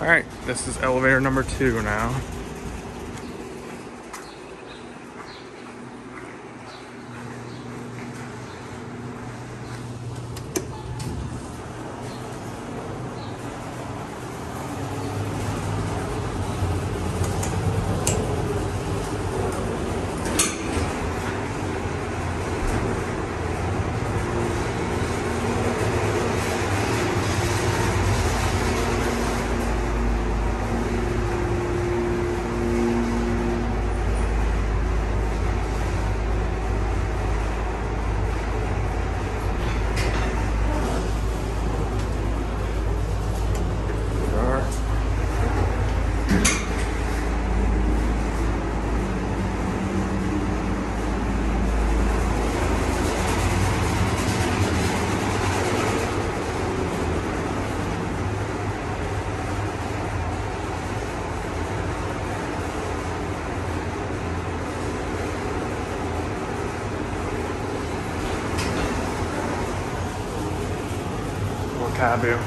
Alright, this is elevator number two now. View.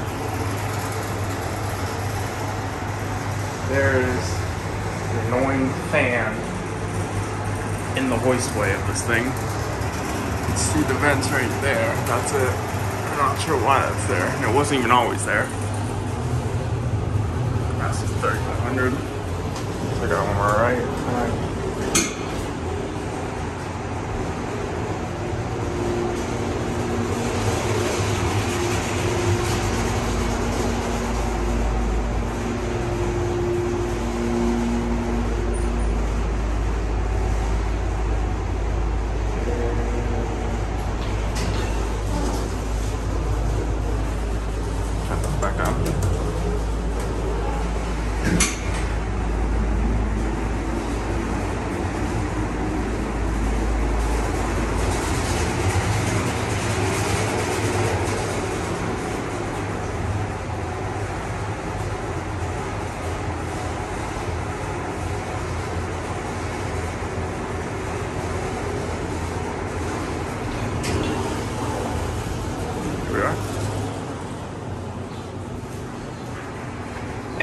There's an annoying fan in the hoistway of this thing. You can see the vents right there. That's it. I'm not sure why that's there. And it wasn't even always there. That's just 3100. I got one more right.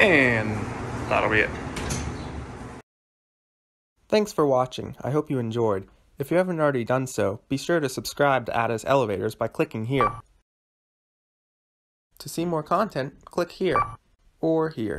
And that'll be it. Thanks for watching. I hope you enjoyed. If you haven't already done so, be sure to subscribe to AdazElevatorz by clicking here. To see more content, click here or here.